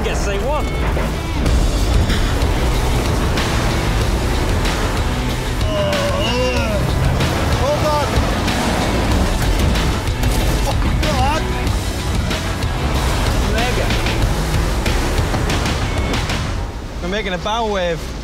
I guess they won. Mega. We're making a bow wave.